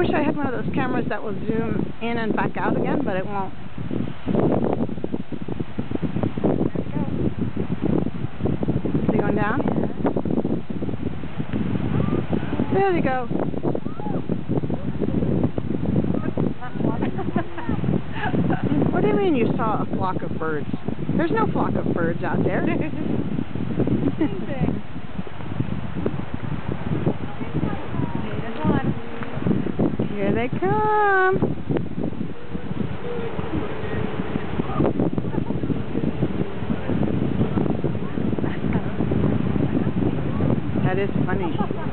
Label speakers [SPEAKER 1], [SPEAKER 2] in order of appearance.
[SPEAKER 1] wish I had one of those cameras that will zoom in and back out again, but it won't. Is he going down? There they go. what do you mean you saw a flock of birds? There's no flock of birds out there. Here they come. That is funny.